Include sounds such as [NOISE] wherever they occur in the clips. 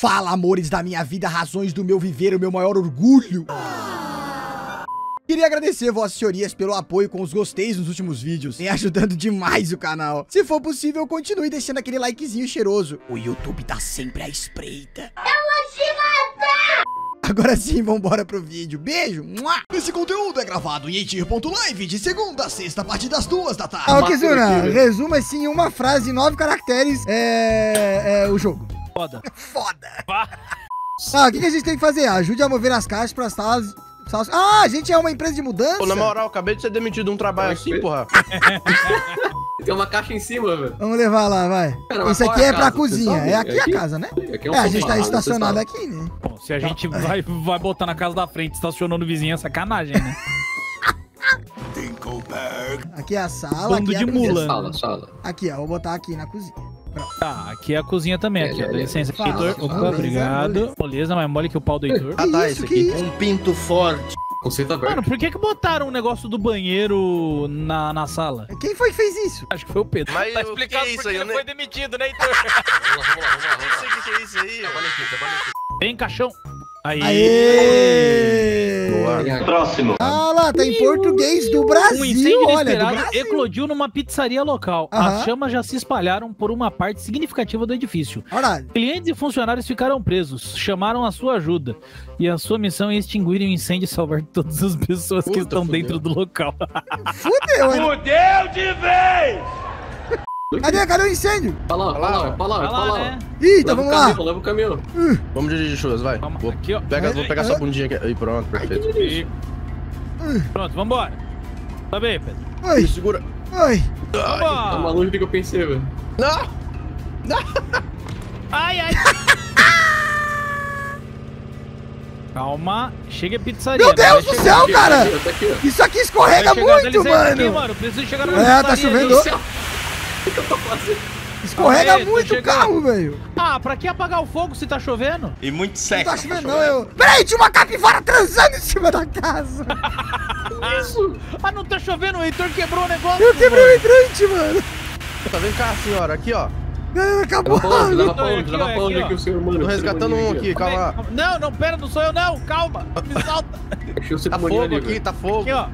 Fala, amores da minha vida, razões do meu viver, o meu maior orgulho. Queria agradecer vossas senhorias pelo apoio com os gosteis nos últimos vídeos, vem ajudando demais o canal. Se for possível, continue deixando aquele likezinho cheiroso. O YouTube tá sempre à espreita. Eu vou te matar! Agora sim, vambora pro vídeo. Beijo! Mua! Esse conteúdo é gravado em etir.live de segunda a sexta, a partir das duas da tarde. Ah, Kizuna, resuma assim em uma frase, nove caracteres, é, é o jogo. Foda. [LAUGHS] Foda. [LAUGHS] Ah, o que, que a gente tem que fazer? Ajude a mover as caixas para salas ah, a gente é uma empresa de mudança? Pô, na moral, acabei de ser demitido de um trabalho assim, porra. [LAUGHS] Tem uma caixa em cima, velho. Vamos levar lá, vai. Cara, Isso aqui é, é pra cozinha. É aqui, aqui, a casa, né? Aqui é, um é a gente tá estacionado aqui, né? Bom, se a gente vai, vai botar na casa da frente estacionando vizinho, é sacanagem, né? Aqui é a sala. Bando aqui de é mula. Sala, sala. Aqui, ó. Vou botar aqui na cozinha. Tá, aqui é a cozinha também, aqui, ó. Dá licença aqui, Heitor. Opa, obrigado. Moleza, mas mole que o pau do Heitor. Ah, tá, esse aqui. Um pinto forte. Conceito aberto. Mano, por que que botaram um negócio do banheiro na, na sala? Quem foi que fez isso? Acho que foi o Pedro. Mas tá explicado que é isso aí, ele né? foi demitido, né, Heitor? vamos lá, vamos lá, vamos lá. Não sei o que é isso aí. Trabalha aqui, trabalha aqui. Vem, caixão. Aí. Aê! Boa. Próximo. Ah lá, tá em português do Brasil, um incêndio olha, do Brasil. eclodiu numa pizzaria local. As chamas já se espalharam por uma parte significativa do edifício. Olha. Clientes e funcionários ficaram presos, chamaram a sua ajuda. E a sua missão é extinguir o incêndio e salvar todas as pessoas Puta, que estão fudeu. dentro do local. Fudeu, hein? Fudeu de vez! Cadê? Cadê o incêndio? Pra lá, pra lá, pra lá, pra lá. Né? Ih, então vamos lá. Leva o caminhão. Vamos dirigir chuvas, vai. Vamos vou, aqui, ó. Pega, vou pegar sua bundinha aqui. Aí, pronto, perfeito. Pronto, vambora. Tá bem, Pedro. Oi. Segura. Oi. Tá maluco do que eu pensei, velho. Não! Não! Ai, ai. Calma, chega a pizzaria. Meu Deus do céu, cara! Isso aqui escorrega muito, mano. Aqui, mano. Preciso chegar na É, tá chovendo. O que eu tô fazendo? Escorrega Aê, muito o carro, velho. Ah, pra que apagar o fogo se tá chovendo? E muito seco. Não tá chovendo, não. Eu... Peraí, tinha uma capivara transando em cima da casa. [LAUGHS] Isso. Ah, não tá chovendo, o Heitor quebrou o negócio. Eu quebrei mano. o hidrante, mano. Tá, vem cá, senhora, aqui, ó. Acabou. Leva pra onde, leva pra onde aqui o senhor, mano. Tô resgatando um aqui, calma. Não, não, pera, não sou eu não, calma. Me [LAUGHS] salta. Tá fogo aqui, tá fogo. Aqui, ó.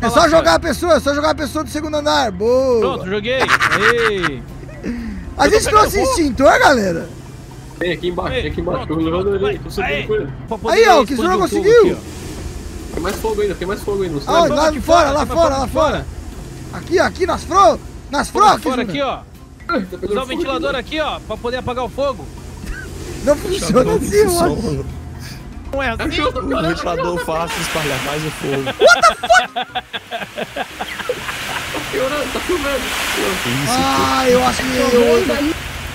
É só jogar a pessoa, é só jogar a pessoa do segundo andar. Boa. Pronto, joguei. [LAUGHS] Ei. A gente trouxe extintor, galera? Tem aqui embaixo, tem aqui embaixo. Tô levando ele, tô subindo com ele. Aí, ó, o Kizuna não conseguiu. Tem mais fogo ainda, tem mais fogo ainda. Ah, lá fora, lá fora, lá fora. Aqui, aqui, nas fro... Nas fro, fora aqui, ó. Usar o ventilador aqui, ó, pra poder apagar o fogo. Não funciona assim, mano. Não é assim? O ventilador fácil espalhar mais o fogo. What the fuck? Tá, tá chovendo. Ah, eu acho que eu... [LAUGHS]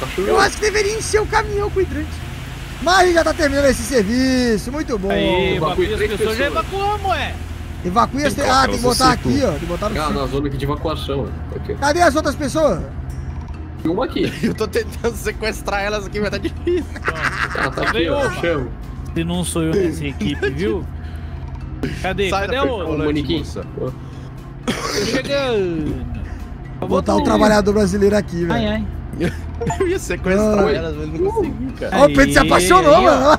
Tá eu acho que deveria encher o caminhão com hidrante. Mas a gente já tá terminando esse serviço, muito bom. Aí, evacuei as pessoas, já evacuamos, é. Evacue as... Ah, tem que botar aqui, ó. Tem que botar no Ah, na zona aqui de evacuação. Aqui. Cadê as outras pessoas? Uma aqui. [LAUGHS] Eu tô tentando sequestrar elas aqui, mas tá difícil. Ah, tá aqui, ó. Chamo. Se não sou eu nessa equipe, [LAUGHS] viu? Cadê? Sai Cadê o... Tô chegando. Vou botar o trabalhador brasileiro aqui, velho. Ai, ai. [LAUGHS] Eu ia sequestrar ah, elas, mas não consegui, cara. Ó, o Pedro se apaixonou, aí, mano.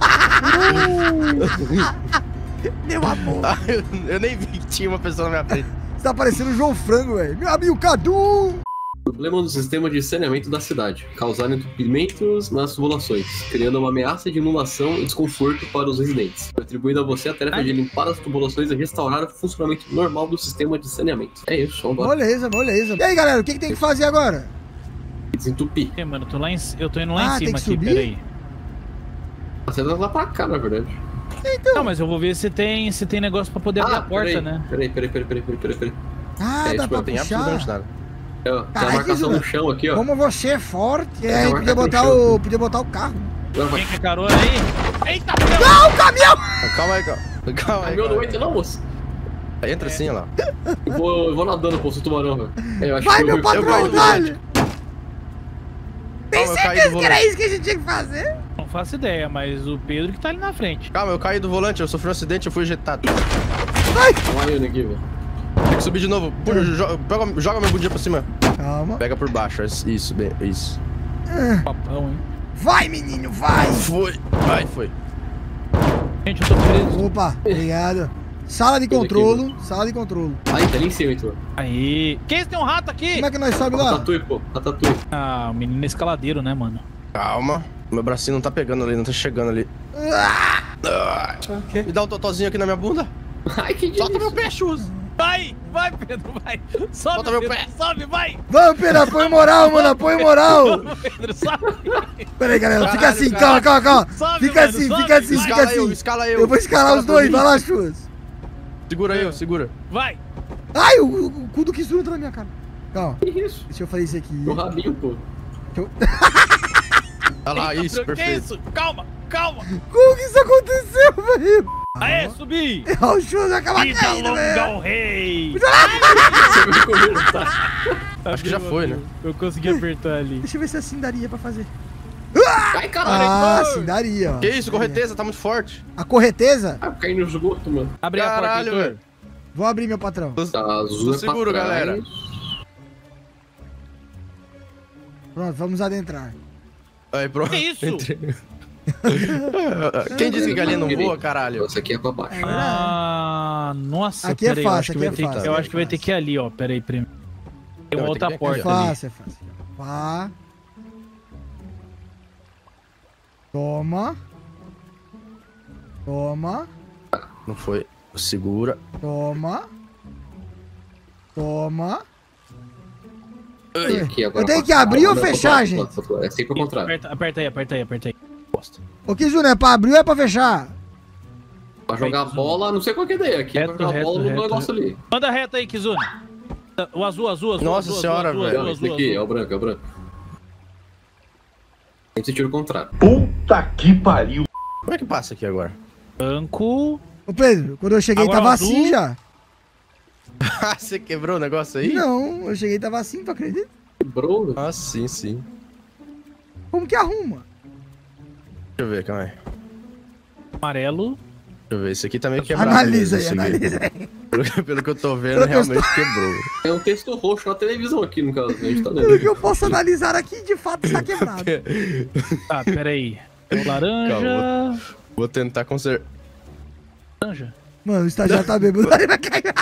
Meu amor. Ah, eu, eu, nem vi que tinha uma pessoa na minha frente. Você tá parecendo o João Frango, velho. Meu amigo Cadu. Problema no sistema de saneamento da cidade, causando entupimentos nas tubulações, criando uma ameaça de inundação e desconforto para os residentes, atribuindo a você a tarefa de limpar as tubulações e restaurar o funcionamento normal do sistema de saneamento. É isso, vamos embora. Beleza, beleza. E aí, galera, o que, que tem que fazer agora? Desentupir. É, mano, tô lá em... eu tô indo lá ah, em cima aqui, peraí. Você tá lá pra cá, na verdade. Então. Não, mas eu vou ver se tem, se tem negócio pra poder ah, abrir a porta, peraí, né? Peraí, peraí, peraí, peraí, peraí, peraí. Ah, é, dá tipo, pra tem puxar? absolutamente nada. É, ó, tem a marcação no chão aqui, ó. Como você é forte. É, aí podia botar, o, podia botar o carro. Quem que é carona aí? Eita, meu! Não, caminhão! Calma aí, calma. Calma aí. Caminhão não entra não, moço. Entra assim, ó lá. Eu vou, eu vou nadando, pô, sou tubarão, velho. Vai, meu patrão, dale! Tem certeza que era isso que a gente tinha que fazer? Não faço ideia, mas o Pedro que tá ali na frente. Calma, eu caí do volante, eu sofri um acidente, eu fui ejetado. Ai! Calma aí, aqui, velho. Tem que subir de novo. Puxa, joga, joga, joga minha bundinha pra cima. Calma. Pega por baixo. Isso, bem, isso. Papão, hein? Vai, menino, vai! Foi. Vai, foi. Gente, eu tô preso. Opa, [LAUGHS] obrigado. Sala de controle, sala de controle. Aí, tá ali em cima, então. Aí. Que isso? Tem um rato aqui? Como é que nós sobe lá? Ratatouille, pô. Ratatouille. Ah, o menino é escaladeiro, né, mano? Calma. Meu bracinho não tá pegando ali, não tá chegando ali. Ah, Me dá um totozinho aqui na minha bunda. Ai, que Solta meu pé, chus. Vai, Pedro, vai. Sobe, Bota meu Pedro, pé. sobe, vai. Vamos, Pedro, apoio moral, mano, apoio moral. Pedro, sobe. Pera aí, galera, fica Caralho, assim, calma, calma, calma. Sobe, Fica mano, assim, sobe, fica assim, vai. fica Escala eu, assim. escala eu. Eu vou escalar os por dois, vai lá, churras. Segura eu, segura. Vai. Ai, o, o cu do Kizuna tá na minha cara. Calma, Que isso? deixa eu fazer isso aqui. Meu rabinho, pô. Olha lá, isso, que perfeito. isso? Calma, calma. Como que isso aconteceu, velho? Aê, subi. Ó, O churras acaba caindo, longa velho. ao rei. [LAUGHS] Acho que já foi, né? Eu consegui apertar ali. Deixa eu ver se assim daria pra fazer. Ai, caralho. Ah, sim, daria, ó. Que isso, correteza, tá muito forte. A correteza? Ah, cai no esgoto, mano. Abre a porta, Caralho, velho. Vou abrir meu patrão. Tá azul Tô é seguro, galera. Pronto, vamos adentrar. Aí, pronto. Que isso? Entrei. Quem disse que galinha não voa, caralho? Essa aqui é pra baixo. É. Ah, nossa. Aqui é peraí, eu fácil, acho que aqui vai é ter que- fácil, Eu é acho que vai ter fácil. que ir ali, ó. Pera aí, primeiro. Tem uma outra porta ali. Fácil, é fácil. Pá. Toma. Toma. Não foi. Segura. Toma. Toma. E aqui agora Eu tenho que abrir ou Não, fechar, gente? É sempre o contrário. Aperta, aperta aí, aperta aí, aperta aí. Bosta. Ô, Kizuna, é pra abrir ou é pra fechar? Pra jogar a bola, não sei qual que é a ideia. Aqui é Reto, pra jogar a reto, bola no reto, negócio ali. Manda reto aí, Kizuna. O azul, azul, azul. Nossa azul, senhora, azul, velho. azul, Esse azul, aqui é o branco, é o branco. Tira o contrário. Puta que pariu. Como é que passa aqui agora? Branco. Ô, Pedro, quando eu cheguei Agora tava o azul. assim já. [LAUGHS] Ah, você quebrou o negócio aí? Não, eu cheguei tava assim, tu acredita? Quebrou? Ah, sim, sim. Como que arruma? Deixa eu ver, calma aí. Amarelo. Deixa eu ver, esse aqui tá meio quebrado. Analisa aí, analisa aí. Pelo, pelo que eu tô vendo, realmente quebrou. É um texto roxo na televisão aqui, no caso. A gente tá Pelo que eu posso analisar aqui, de fato está quebrado. [LAUGHS] Tá, pera aí. O laranja. Calma. Vou tentar consertar. Laranja. Mano, o estagiário tá bêbado, ele vai cair.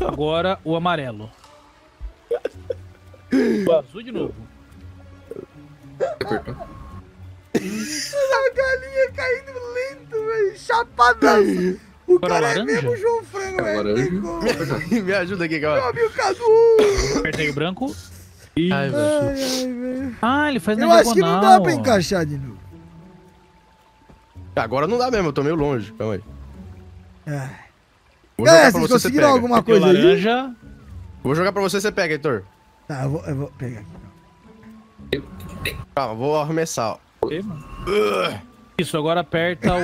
Agora o amarelo. [LAUGHS] O azul de novo. Apertar. A galinha caindo lento, velho. Chapadaço. O cara é laranja? mesmo João Frango, É velho. [LAUGHS] Me ajuda aqui, Meu calma. amigo Cadu. Apertei o branco. E... Ai. Ai, ai, velho. Ah, ele faz na Eu acho que não dá pra encaixar de novo. Agora não dá mesmo, eu tô meio longe. Calma aí. Vou Galera, vocês você, você conseguiram pega. alguma coisa aí? laranja. Vou jogar pra você, você pega, Heitor. Tá, eu vou, eu vou pegar aqui. Calma, vou arremessar, ó. Isso, agora aperta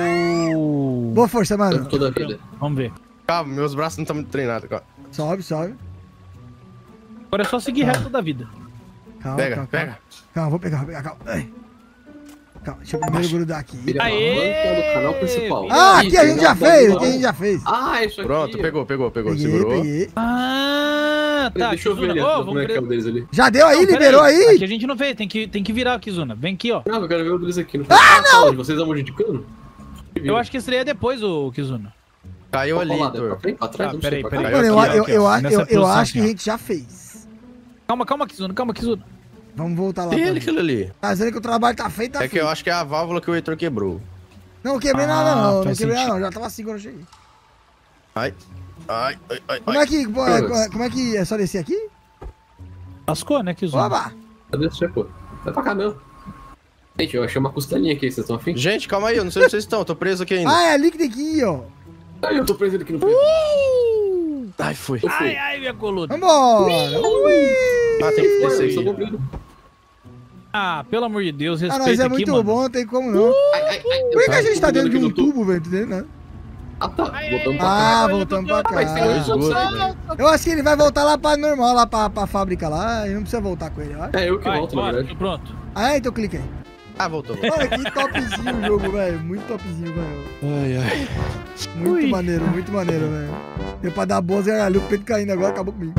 o... Boa força, mano. Toda a vida. Vamos ver. Calma, meus braços não estão muito treinados. Calma. Sobe, sobe. Agora é só seguir reto da vida. Calma, Pega, calma, pega. Calma, calma, vou pegar, vou pegar, calma. Ai. Calma, deixa eu primeiro grudar aqui. Aê! do canal principal. Ah, aqui a gente já fez, aqui a gente já fez. Ah, isso aqui. Pronto, pegou, pegou, pegou. Peguei, Segurou. peguei. Ah, tá. Deixa eu ver Kizuna. ali, como é que é o deles ali. Já deu aí? Não, Liberou aí? Aqui a gente não vê, tem que, tem que virar, Kizuna. Vem aqui, ó. Não, eu quero ver o deles aqui. Não ah, não! Vocês amor de cano? Eu acho que esse aí é depois, o Kizuna. Caiu ali, Heitor. frente, pra trás, Ah, peraí, peraí. Mano, eu, acho que a gente já fez. Calma, calma, Kizuna, calma, Kizuna. Vamos voltar lá. Pra ele, aquilo ali? Tá dizendo que o trabalho tá feito, tá É que feito. eu acho que é a válvula que o Heitor quebrou. Não quebrei Ah, nada não, não quebrei nada não. Já tava assim quando eu cheguei. Ai. Ai, ai, ai. Como é que, pô, é, como é que é só descer aqui? Lascou, né, Kizuna? Oba! Cadê esse pô? Vai pra cá mesmo. Gente, eu achei uma costelinha aqui, vocês estão afim? Gente, calma aí, eu não sei onde vocês estão, eu tô preso aqui ainda. Ah, é ali que tem que ir, ó. Ai, eu tô preso aqui no peito. Ai, fui. Fui. Ai, ai, minha coluna. Vambora! Ui! Ah, tem que descer aqui. comprido. Ah, pelo amor de Deus, Ah, respeita nós é aqui, muito mano. bom, não tem como não. Ai, ai, ai. Por que, que a gente tá dentro de um aqui no tubo, velho? Entendeu? né? Ah, tá. Botamos pra cá. Ah, tô- pra Mas tem cá. Eu acho que ele vai voltar lá pra normal, lá pra, pra fábrica lá. E não precisa voltar com ele, eu acho. É eu que Vai, volto, na verdade. pronto. Ah, então clica aí. Ah, voltou. Olha que topzinho o jogo, velho. Muito topzinho, velho. Ai, ai. Muito Ui. maneiro, muito maneiro, velho. Deu pra dar boas gargalhas, o peito caindo agora, acabou comigo.